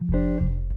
Thank